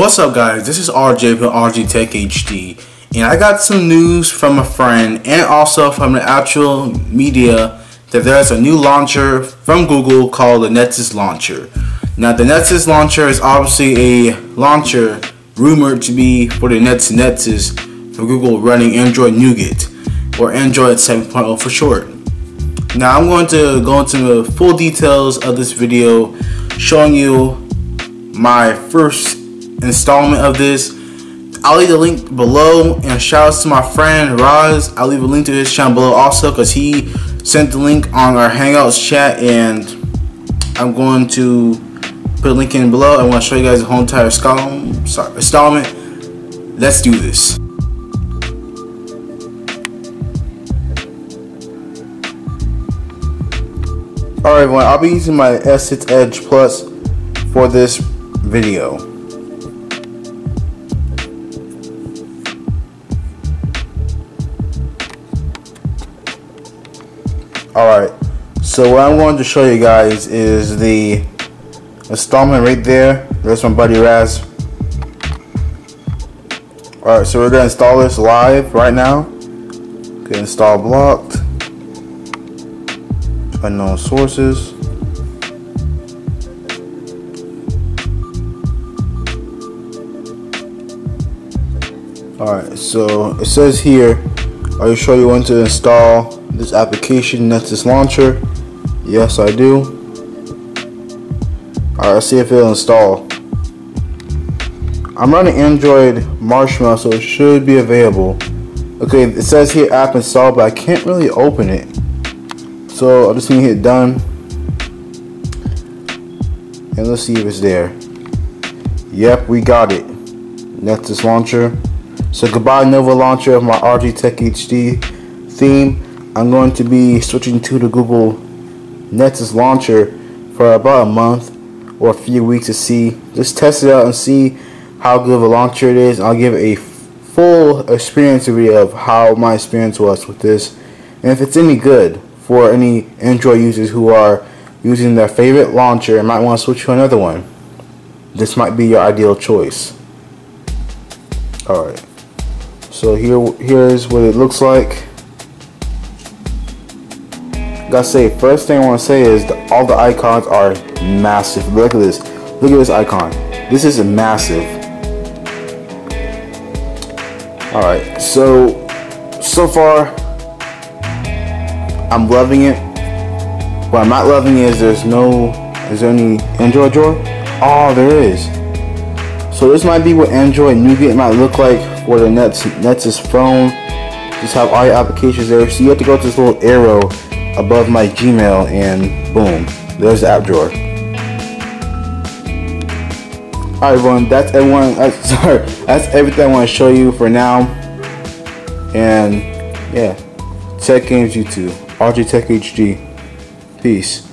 What's up guys, this is RJ from RJ Tech HD and I got some news from a friend and also from the actual media that there's a new launcher from Google called the Nexus Launcher. Now the Nexus Launcher is obviously a launcher rumored to be for the Nexus Nexus for Google running Android Nougat or Android 7.0 for short. Now I'm going to go into the full details of this video showing you my first installment of this. I'll leave the link below and shout out to my friend Raz. I'll leave a link to his channel below also because he sent the link on our Hangouts chat and I'm going to put a link in below. I want to show you guys the whole entire installment. Let's do this. Alright everyone, I'll be using my S6 Edge Plus for this video. Alright, so what I'm going to show you guys is the installment right there. There's my buddy Raz. Alright, so we're going to install this live right now. Okay, install blocked. Unknown sources. Alright, so it says here, are you sure you want to install this application Nexus Launcher? Yes, I do. Alright, let's see if it'll install. I'm running Android Marshmallow, so it should be available. Okay, it says here app installed, but I can't really open it. So I'll just to hit done. And let's see if it's there. Yep, we got it. Nexus Launcher. So goodbye Nova Launcher of my RJ Tech HD theme. I'm going to be switching to the Google Nexus launcher for about a month or a few weeks to see, just test it out and see how good of a launcher it is. I'll give a full experience video of how my experience was with this and if it's any good for any Android users who are using their favorite launcher and might want to switch to another one. This might be your ideal choice. Alright, so here here's what it looks like gotta say, first thing I want to say is the, all the icons are massive. Look at this. Look at this icon. This is a massive. Alright, so, so far, I'm loving it. What I'm not loving is there's no, is there any Android drawer? Oh, there is. So this might be what Android Nougat might look like for the Nets, Nexus phone. Just have all your applications there. So you have to go to this little arrow above my Gmail and boom, there's the app drawer. Alright everyone, that's everyone that's, uh, sorry, that's everything I want to show you for now. And yeah, Tech Games YouTube, RJ Tech HD. Peace.